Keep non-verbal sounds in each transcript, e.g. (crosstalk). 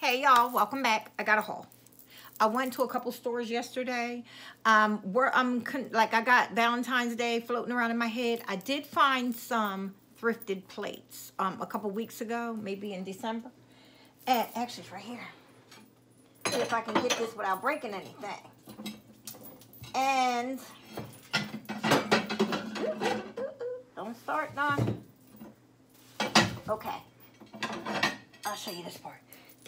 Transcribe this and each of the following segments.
Hey y'all, welcome back. I got a haul. I went to a couple stores yesterday. Um, where I'm like I got Valentine's Day floating around in my head. I did find some thrifted plates um, a couple weeks ago, maybe in December. And actually, it's right here. See if I can get this without breaking anything. And don't start now. Okay. I'll show you this part.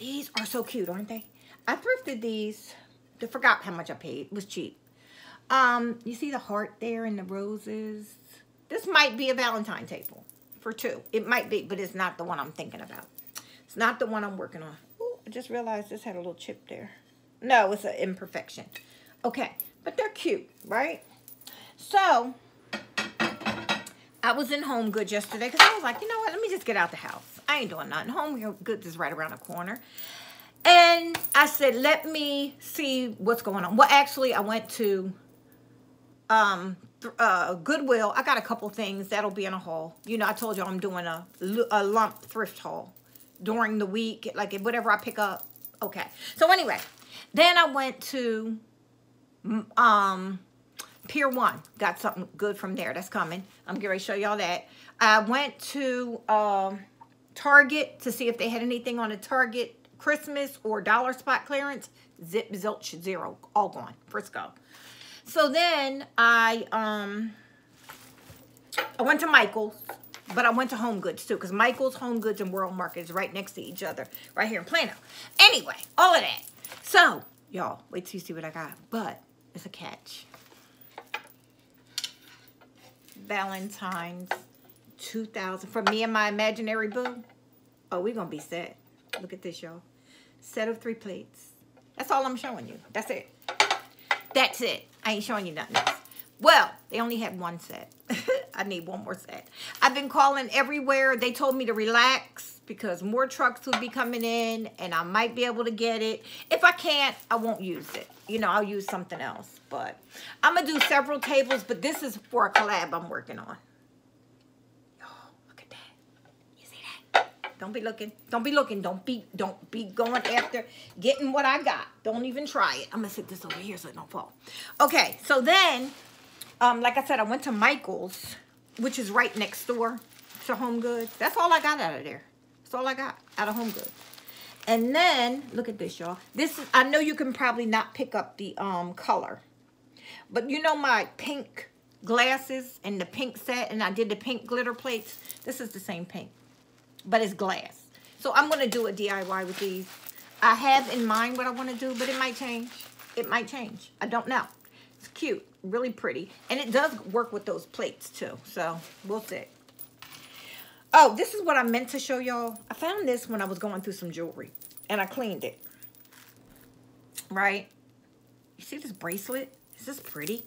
These are so cute, aren't they? I thrifted these. I forgot how much I paid. It was cheap. Um, you see the heart there and the roses? This might be a Valentine table for two. It might be, but it's not the one I'm thinking about. It's not the one I'm working on. Ooh, I just realized this had a little chip there. No, it's an imperfection. Okay, but they're cute, right? So, I was in Home Goods yesterday because I was like, you know what, let me just get out the house. I ain't doing nothing. Home Goods is right around the corner. And I said, let me see what's going on. Well, actually, I went to um, uh, Goodwill. I got a couple things. That'll be in a haul. You know, I told you I'm doing a, a lump thrift haul during the week. Like, whatever I pick up. Okay. So, anyway. Then I went to um, Pier 1. Got something good from there. That's coming. I'm ready to show y'all that. I went to... Um, Target to see if they had anything on a Target Christmas or dollar spot clearance. Zip, zilch, zero, all gone. Frisco. So then I um I went to Michael's, but I went to Home Goods too, because Michael's, Home Goods, and World Market is right next to each other, right here in Plano. Anyway, all of that. So, y'all, wait till you see what I got. But it's a catch. Valentine's 2000 for me and my imaginary boo. Oh, we're going to be set. Look at this, y'all. Set of three plates. That's all I'm showing you. That's it. That's it. I ain't showing you nothing else. Well, they only had one set. (laughs) I need one more set. I've been calling everywhere. They told me to relax because more trucks will be coming in and I might be able to get it. If I can't, I won't use it. You know, I'll use something else. But I'm going to do several tables, but this is for a collab I'm working on. Look at that. You see that? Don't be looking. Don't be looking. Don't be don't be going after getting what I got. Don't even try it. I'm gonna sit this over here so it don't fall. Okay, so then, um, like I said, I went to Michael's, which is right next door to Home Goods. That's all I got out of there. That's all I got out of Home Goods. And then, look at this, y'all. This is, I know you can probably not pick up the um color. But you know my pink glasses and the pink set, and I did the pink glitter plates. This is the same pink but it's glass. So I'm going to do a DIY with these. I have in mind what I want to do, but it might change. It might change. I don't know. It's cute, really pretty. And it does work with those plates too. So we'll see. Oh, this is what I meant to show y'all. I found this when I was going through some jewelry and I cleaned it. Right? You see this bracelet? Is this pretty?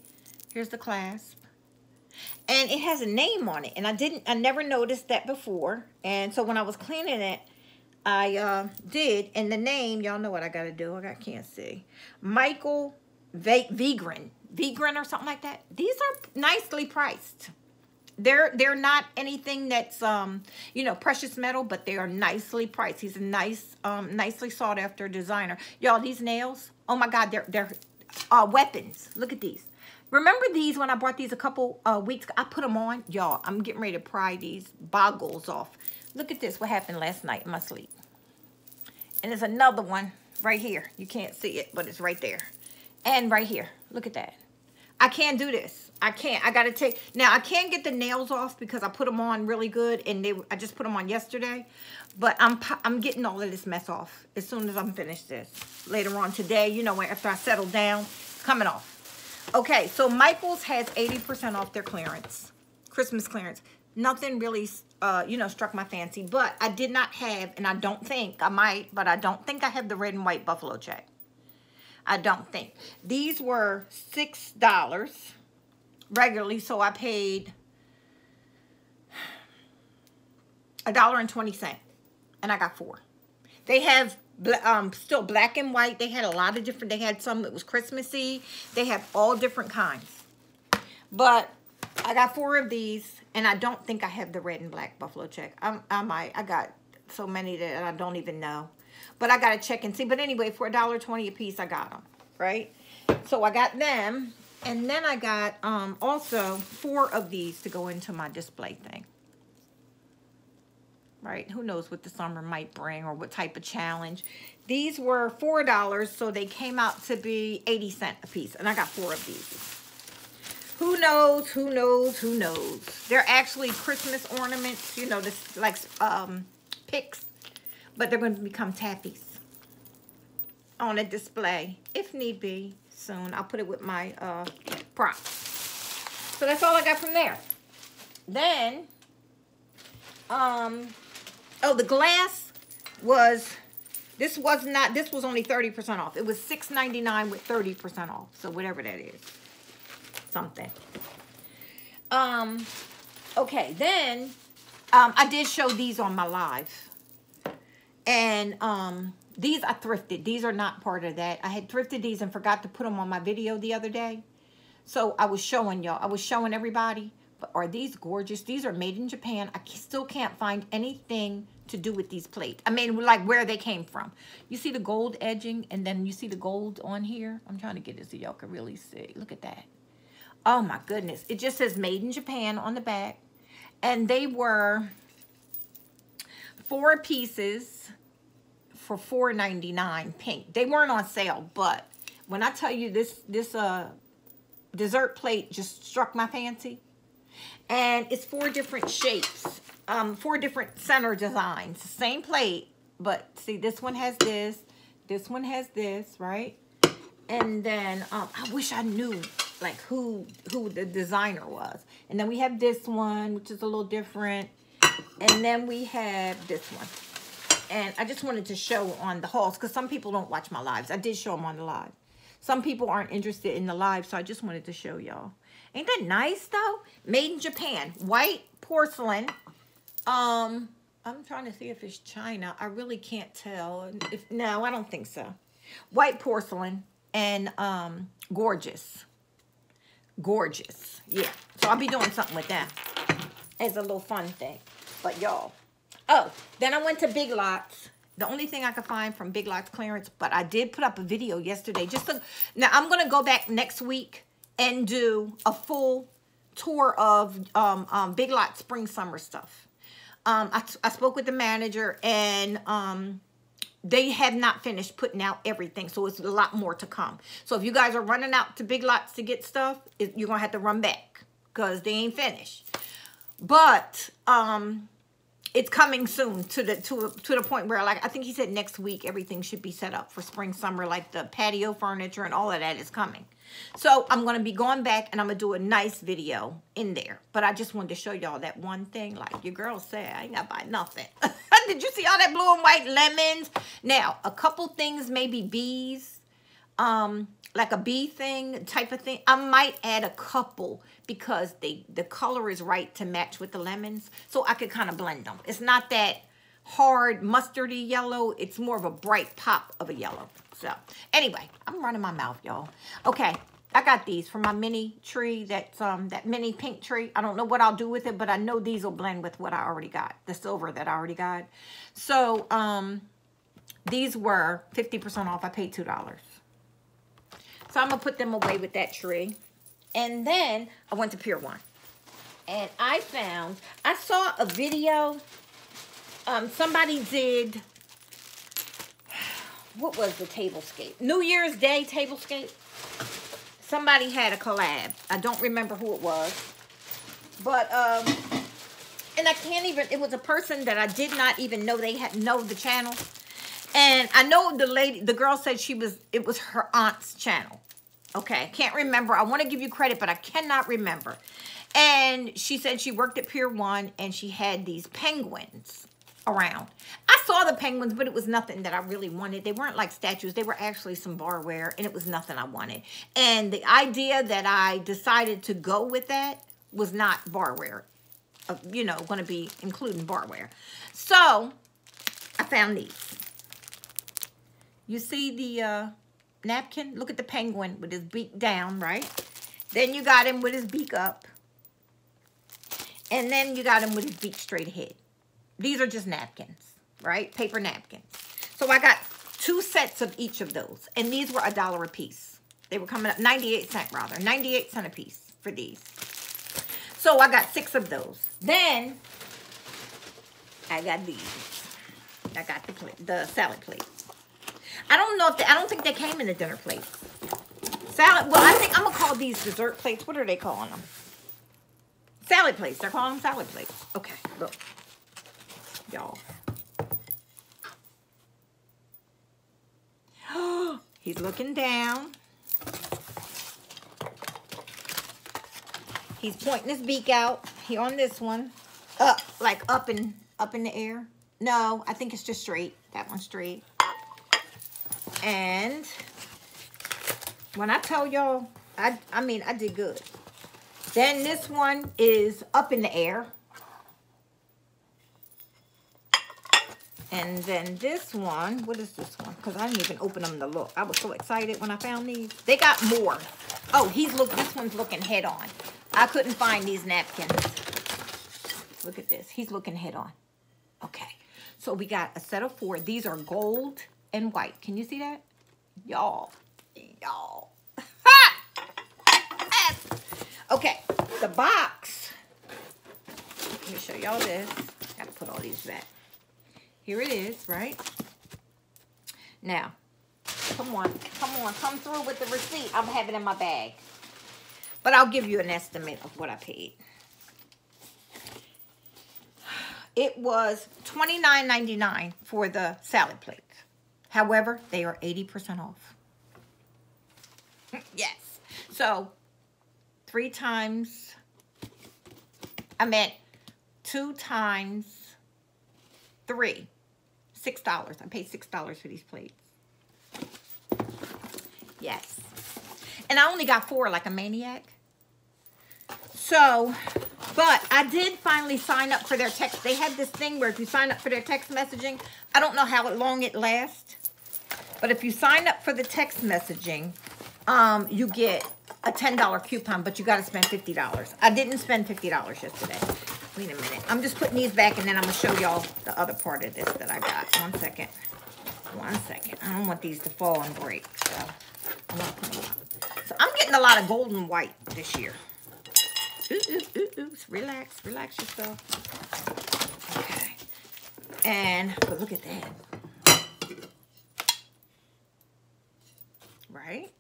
Here's the clasp and it has a name on it and I didn't I never noticed that before and so when I was cleaning it I uh, did and the name y'all know what I got to do I can't see Michael Vigran Vigran or something like that these are nicely priced they're they're not anything that's um you know precious metal but they are nicely priced he's a nice um nicely sought after designer y'all these nails oh my god they're they're uh weapons look at these Remember these when I bought these a couple uh, weeks I put them on. Y'all, I'm getting ready to pry these boggles off. Look at this, what happened last night in my sleep. And there's another one right here. You can't see it, but it's right there. And right here. Look at that. I can't do this. I can't. I got to take... Now, I can't get the nails off because I put them on really good. And they, I just put them on yesterday. But I'm I'm getting all of this mess off as soon as I'm finished this. Later on today, you know, after I settle down, it's coming off. Okay, so Michael's has 80% off their clearance, Christmas clearance. Nothing really, uh, you know, struck my fancy, but I did not have, and I don't think, I might, but I don't think I have the red and white buffalo check. I don't think. These were $6 regularly, so I paid a dollar and 20 cents, and I got four. They have um, still black and white. They had a lot of different, they had some that was Christmassy. They have all different kinds. But I got four of these, and I don't think I have the red and black buffalo check. I'm, I might, I got so many that I don't even know. But I got to check and see. But anyway, for $1.20 a piece, I got them, right? So I got them. And then I got um, also four of these to go into my display thing. Right? Who knows what the summer might bring or what type of challenge. These were $4, so they came out to be 80 cents a piece. And I got four of these. Who knows, who knows, who knows. They're actually Christmas ornaments, you know, this like um, picks. But they're going to become tappies on a display, if need be, soon. I'll put it with my uh, props. So that's all I got from there. Then, um, oh, the glass was, this was not, this was only 30% off. It was $6.99 with 30% off. So whatever that is something. Um, okay, then um, I did show these on my live. And um, these I thrifted. These are not part of that. I had thrifted these and forgot to put them on my video the other day. So I was showing y'all. I was showing everybody. But are these gorgeous? These are made in Japan. I still can't find anything to do with these plates. I mean, like where they came from. You see the gold edging and then you see the gold on here? I'm trying to get it so y'all can really see. Look at that. Oh my goodness. It just says made in Japan on the back. And they were four pieces for $4.99 pink. They weren't on sale, but when I tell you this, this uh, dessert plate just struck my fancy. And it's four different shapes, um, four different center designs. Same plate, but see, this one has this, this one has this, right? And then um, I wish I knew like who who the designer was. And then we have this one, which is a little different. And then we have this one. And I just wanted to show on the hauls because some people don't watch my lives. I did show them on the live. Some people aren't interested in the live, so I just wanted to show y'all. Ain't that nice, though? Made in Japan. White porcelain. Um, I'm trying to see if it's China. I really can't tell. If No, I don't think so. White porcelain and um, gorgeous gorgeous. Yeah. So I'll be doing something with that as a little fun thing. But y'all. Oh, then I went to Big Lots. The only thing I could find from Big Lots clearance, but I did put up a video yesterday. Just to, Now, I'm going to go back next week and do a full tour of um, um, Big Lots spring summer stuff. Um, I, I spoke with the manager and um, they have not finished putting out everything. So it's a lot more to come. So if you guys are running out to big lots to get stuff, it, you're going to have to run back because they ain't finished. But um, it's coming soon to the to to the point where like I think he said next week everything should be set up for spring summer like the patio furniture and all of that is coming. So I'm to be going back and I'm to do a nice video in there. But I just wanted to show y'all that one thing. Like your girl said, I ain't got to buy nothing. (laughs) Did you see all that blue and white lemons? Now, a couple things, maybe bees. Um, like a bee thing type of thing. I might add a couple because they the color is right to match with the lemons. So I could kind of blend them. It's not that hard mustardy yellow. It's more of a bright pop of a yellow. So anyway, I'm running my mouth, y'all. Okay, I got these for my mini tree, that's um that mini pink tree. I don't know what I'll do with it, but I know these will blend with what I already got, the silver that I already got. So um these were 50% off. I paid $2. So I'm going to put them away with that tree. And then I went to Pier 1. And I found, I saw a video, um, somebody did what was the tablescape? New Year's Day tablescape. Somebody had a collab. I don't remember who it was. But, um, and I can't even, it was a person that I did not even know they had, know the channel. And I know the lady, the girl said she was, it was her aunt's channel. Okay, I can't remember. I want to give you credit, but I cannot remember. And she said she worked at Pier 1 and she had these penguins around. I saw the penguins, but it was nothing that I really wanted. They weren't like statues. They were actually some barware, and it was nothing I wanted. And the idea that I decided to go with that was not barware. Uh, you know, going to be including barware. So, I found these. You see the uh, napkin? Look at the penguin with his beak down, right? Then you got him with his beak up. And then you got him with his beak straight ahead. These are just napkins. right? Paper napkins. So I got two sets of each of those. And these were a dollar a piece. They were coming up 98 cent rather, 98 cent a piece for these. So I got six of those. Then I got these. I got the plate, the salad plate. I don't know if they, I don't think they came in the dinner plate. Salad. Well, I think I'm gonna call these dessert plates. What are they calling them? Salad plates. They're calling them salad plates. Okay, look, y'all. (gasps) He's looking down. He's pointing his beak out. He on this one. Up, like up and up in the air. No, I think it's just straight. That one's straight. And when I tell y'all, I, I mean, I did good. Then this one is up in the air. And then this one, what is this one? Because I didn't even open them to look. I was so excited when I found these. They got more. Oh, he's look. This one's looking head on. I couldn't find these napkins. Look at this. He's looking head on. Okay. So we got a set of four. These are gold and white. Can you see that? Y'all. Y'all. (laughs) okay. The box. Let me show y'all this. Got to put all these back. Here it is, right? Now, come on, come on, come through with the receipt. I'm having in my bag. But I'll give you an estimate of what I paid. It was $29.99 for the salad plates. However, they are 80% off. (laughs) yes. So, three times, I meant two times three. Six dollars. I paid six dollars for these plates. Yes. And I only got four like a maniac. So, but I did finally sign up for their text. They had this thing where if you sign up for their text messaging, I don't know how long it lasts, but if you sign up for the text messaging, um, you get a $10 coupon, but you got to spend $50. I didn't spend $50 yesterday. Wait a minute. I'm just putting these back, and then I'm going to show y'all the other part of this that I got. One second. One second. I don't want these to fall and break. So, so I'm getting a lot of golden white this year. Ooh, ooh, ooh, ooh. Relax. Relax yourself. Okay. And, but look at that. Right?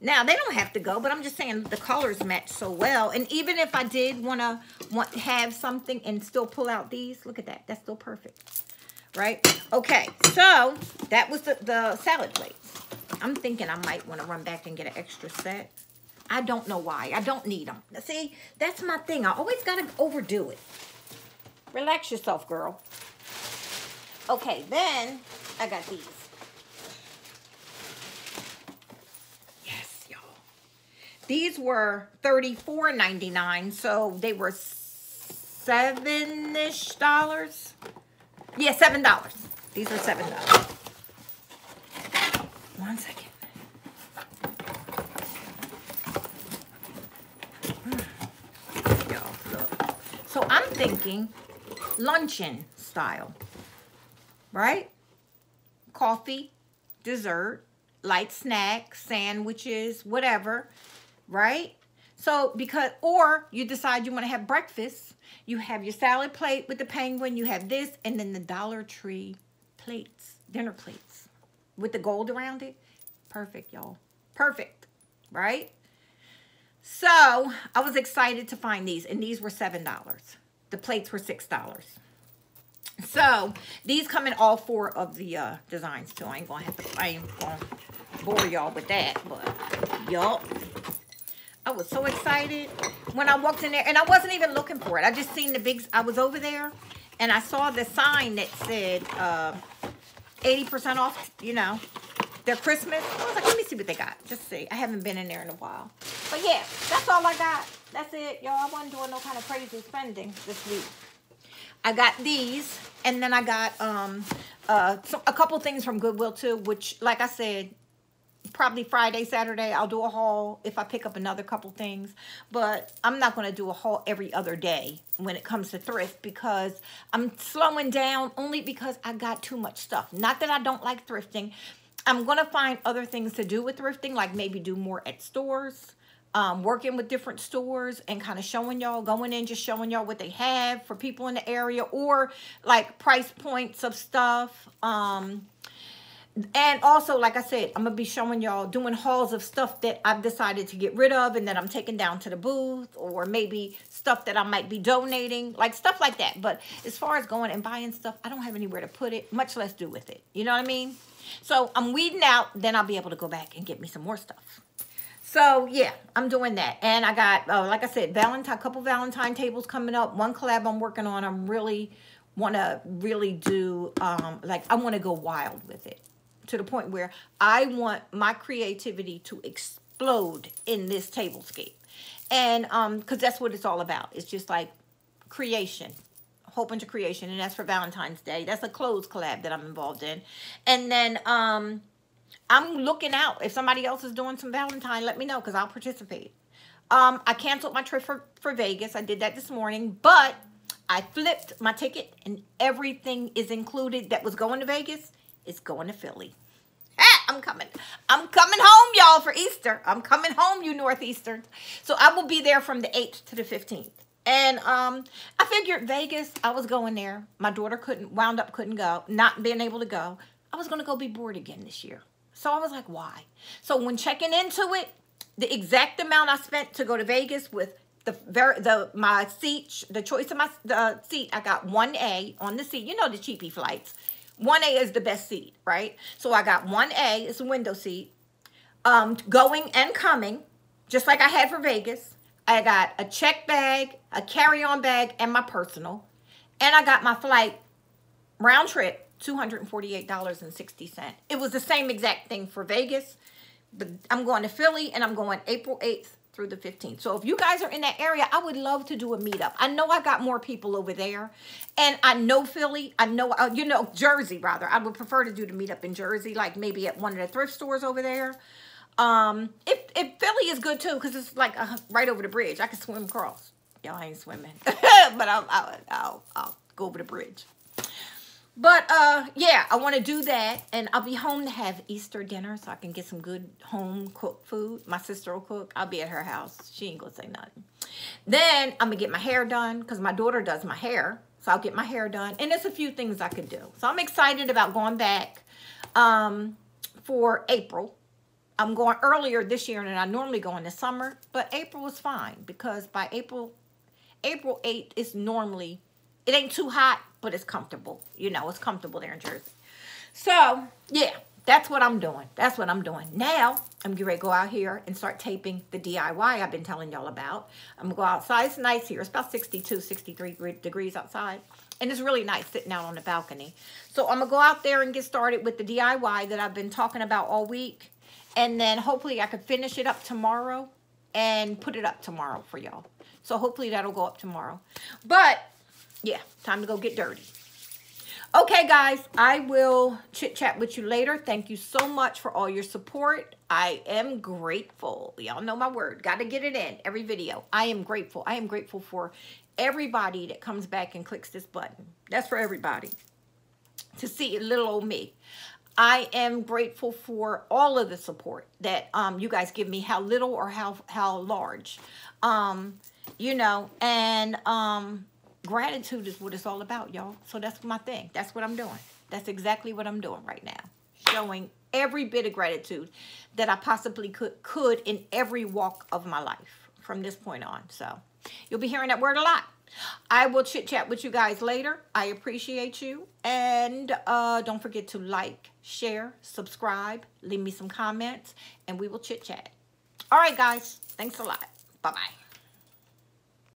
Now, they don't have to go, but I'm just saying the colors match so well. And even if I did want to want to have something and still pull out these, look at that. That's still perfect. Right? Okay, so that was the, the salad plates. I'm thinking I might want to run back and get an extra set. I don't know why. I don't need them. See, that's my thing. I always got to overdo it. Relax yourself, girl. Okay, then I got these. These were $34.99, so they were seven-ish dollars. Yeah, seven dollars. These are seven dollars. One second. Hmm. So I'm thinking luncheon style, right? Coffee, dessert, light snacks, sandwiches, whatever right? So because, or you decide you want to have breakfast, you have your salad plate with the penguin, you have this, and then the Dollar Tree plates, dinner plates with the gold around it. Perfect, y'all. Perfect, right? So I was excited to find these, and these were $7. The plates were $6. So these come in all four of the uh, designs too. I ain't gonna have to, I ain't gonna bore y'all with that, but y'all, I was so excited when I walked in there. And I wasn't even looking for it. I just seen the big, I was over there and I saw the sign that said 80% uh, off, you know, their Christmas. I was like, let me see what they got. Just see. I haven't been in there in a while. But yeah, that's all I got. That's it, y'all. I wasn't doing no kind of crazy spending this week. I got these, and then I got um uh so, a couple things from Goodwill too, which, like I said, probably Friday, Saturday, I'll do a haul if I pick up another couple things. But I'm not going to do a haul every other day when it comes to thrift because I'm slowing down only because I got too much stuff. Not that I don't like thrifting. I'm going to find other things to do with thrifting, like maybe do more at stores. Um, working with different stores and kind of showing y'all, going in, just showing y'all what they have for people in the area or like price points of stuff. Um, and also, like I said, I'm going to be showing y'all doing hauls of stuff that I've decided to get rid of and that I'm taking down to the booth or maybe stuff that I might be donating, like stuff like that. But as far as going and buying stuff, I don't have anywhere to put it, much less do with it. You know what I mean? So I'm weeding out, then I'll be able to go back and get me some more stuff. So yeah, I'm doing that. And I got, uh, like I said, Valentine, couple Valentine tables coming up. One collab I'm working on. I'm really want to really do, um, like I want to go wild with it to the point where I want my creativity to explode in this tablescape. And um, because that's what it's all about. It's just like creation, a whole bunch of creation. And that's for Valentine's Day. That's a clothes collab that I'm involved in. And then um, I'm looking out. If somebody else is doing some Valentine, let me know because I'll participate. Um, I canceled my trip for, for Vegas. I did that this morning, but I flipped my ticket and everything is included that was going to Vegas is going to Philly. Ah, I'm coming. I'm coming home, y'all, for Easter. I'm coming home, you Northeastern. So I will be there from the 8th to the 15th. And um, I figured Vegas, I was going there. My daughter couldn't, wound up couldn't go, not being able to go. I was going to go be bored again this year. So I was like, why? So when checking into it, the exact amount I spent to go to Vegas with the very the my seat, the choice of my the seat, I got 1A on the seat. You know the cheapy flights. 1A is the best seat, right? So I got 1A, it's a window seat, um, going and coming, just like I had for Vegas. I got a check bag, a carry-on bag, and my personal. And I got my flight round trip, $248.60. It was the same exact thing for Vegas, but I'm going to Philly, and I'm going April 8th through the 15th. So if you guys are in that area, I would love to do a meetup. I know I got more people over there. And I know Philly. I know, uh, you know, Jersey, rather. I would prefer to do the meetup in Jersey, like maybe at one of the thrift stores over there. Um, if, if Philly is good, too, because it's like uh, right over the bridge. I can swim across. Y'all ain't swimming. (laughs) but I'll, I'll, I'll, I'll go over the bridge. But, uh, yeah, I want to do that. And I'll be home to have Easter dinner so I can get some good home cooked food. My sister will cook. I'll be at her house. She ain't to say nothing. Then I'm to get my hair done because my daughter does my hair. So I'll get my hair done. And there's a few things I could do. So I'm excited about going back um, for April. I'm going earlier this year than I normally go in the summer. But April is fine because by April, April 8th is normally, it ain't too hot but it's comfortable. You know, it's comfortable there in Jersey. So, yeah, that's what I'm doing. That's what I'm doing. Now, I'm to go out here and start taping the DIY I've been telling y'all about. I'm going to go outside. It's nice here. It's about 62, 63 degrees outside. And it's really nice sitting out on the balcony. So I'm going to go out there and get started with the DIY that I've been talking about all week. And then hopefully I can finish it up tomorrow and put it up tomorrow for y'all. So hopefully that'll go up tomorrow. But yeah, time to go get dirty. Okay, guys, I will chit-chat with you later. Thank you so much for all your support. I am grateful. Y'all know my word. Got to get it in every video. I am grateful. I am grateful for everybody that comes back and clicks this button. That's for everybody to see little old me. I am grateful for all of the support that um, you guys give me, how little or how, how large. Um, you know, and um, Gratitude is what it's all about, y'all. So that's my thing. That's what I'm doing. That's exactly what I'm doing right now. Showing every bit of gratitude that I possibly could, could in every walk of my life from this point on. So you'll be hearing that word a lot. I will chit chat with you guys later. I appreciate you. And uh, don't forget to like, share, subscribe, leave me some comments, and we will chit chat. All right, guys. Thanks a lot. Bye-bye.